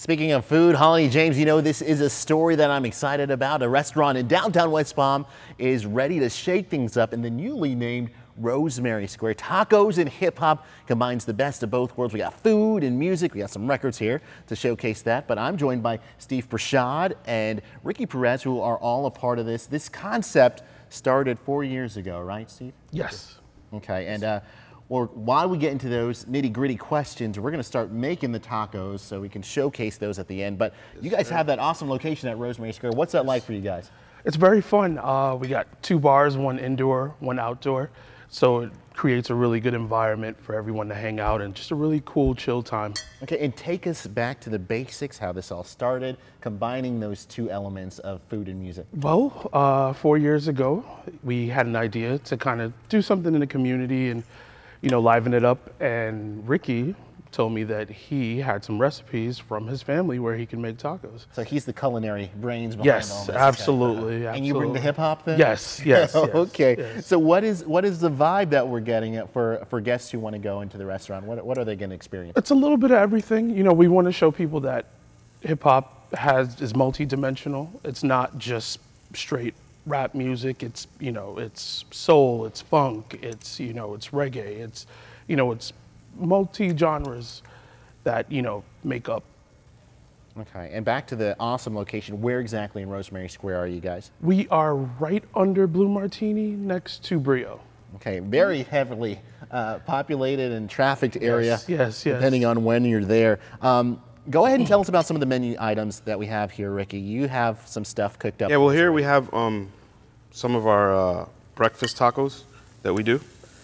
Speaking of food, Holly James, you know this is a story that I'm excited about. A restaurant in downtown West Palm is ready to shake things up in the newly named Rosemary Square. Tacos and hip hop combines the best of both worlds. We got food and music. We got some records here to showcase that. But I'm joined by Steve Prashad and Ricky Perez, who are all a part of this. This concept started four years ago, right, Steve? Yes. Okay, and uh, or while we get into those nitty gritty questions, we're going to start making the tacos so we can showcase those at the end. But you guys have that awesome location at Rosemary Square. What's that like for you guys? It's very fun. Uh, we got two bars, one indoor, one outdoor. So it creates a really good environment for everyone to hang out and just a really cool, chill time. Okay, and take us back to the basics, how this all started, combining those two elements of food and music. Well, uh, four years ago, we had an idea to kind of do something in the community and you know, liven it up. And Ricky told me that he had some recipes from his family where he can make tacos. So he's the culinary brains behind yes, all this. Absolutely, okay. And you bring the hip hop then? Yes, yes. yes okay. Yes. So what is what is the vibe that we're getting for for guests who want to go into the restaurant? What what are they going to experience? It's a little bit of everything. You know, we want to show people that hip hop has is multidimensional. It's not just straight rap music. It's you know it's soul, it's funk, it's you know it's reggae, it's you know it's multi genres that you know make up. Okay, and back to the awesome location. Where exactly in Rosemary Square are you guys? We are right under Blue Martini, next to Brio. Okay, very heavily uh, populated and trafficked area. Yes, yes, yes. Depending on when you're there. Um, Go ahead and tell us about some of the menu items that we have here, Ricky. You have some stuff cooked up. Yeah, well, here we have um, some of our uh, breakfast tacos that we do.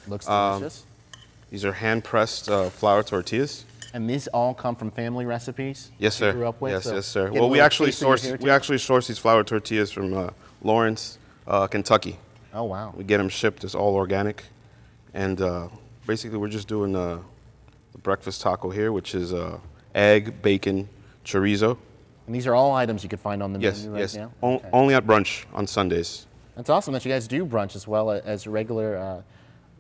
Looks um, delicious. Um, these are hand-pressed uh, flour tortillas. And these all come from family recipes? Yes, sir. Grew up with, yes, so yes, sir. Well, we actually source we actually source these flour tortillas from uh, Lawrence, uh, Kentucky. Oh wow. We get them shipped. It's all organic, and uh, basically we're just doing the breakfast taco here, which is uh, egg, bacon, chorizo. And these are all items you can find on the yes, menu right yes. now? Yes, okay. only at brunch on Sundays. That's awesome that you guys do brunch as well as regular uh,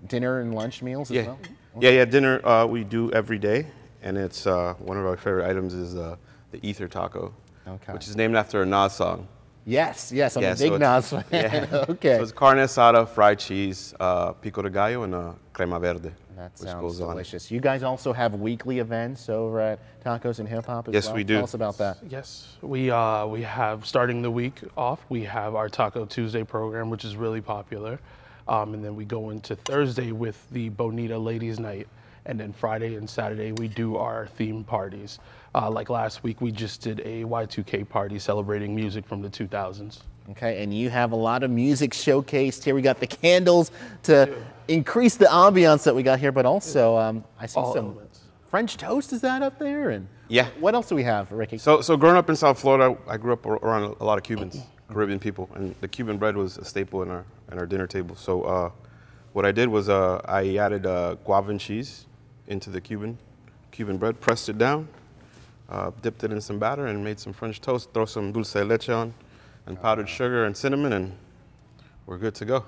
dinner and lunch meals yeah. well? Okay. Yeah, yeah, dinner uh, we do every day. And it's uh, one of our favorite items is uh, the Ether Taco, okay. which is named after a Nas song. Yes, yes, I'm yeah, a big so Nas fan. Yeah. okay. So it's carne asada, fried cheese, uh, pico de gallo, and a crema verde. That sounds delicious. On. You guys also have weekly events over at Tacos and Hip Hop as yes, well? we do. Tell us about that. Yes, we uh, we have starting the week off. We have our Taco Tuesday program, which is really popular, um, and then we go into Thursday with the Bonita Ladies Night, and then Friday and Saturday we do our theme parties. Uh, like last week, we just did a Y2K party celebrating music from the 2000s. Okay, and you have a lot of music showcased here. We got the candles to increase the ambiance that we got here, but also um, I see All some elements. French toast. Is that up there? And yeah. What else do we have, Ricky? So, so growing up in South Florida, I grew up around a lot of Cubans, Caribbean people, and the Cuban bread was a staple in our in our dinner table. So, uh, what I did was uh, I added uh, guava and cheese into the Cuban Cuban bread, pressed it down, uh, dipped it in some batter, and made some French toast. Throw some dulce de leche on and powdered sugar and cinnamon, and we're good to go.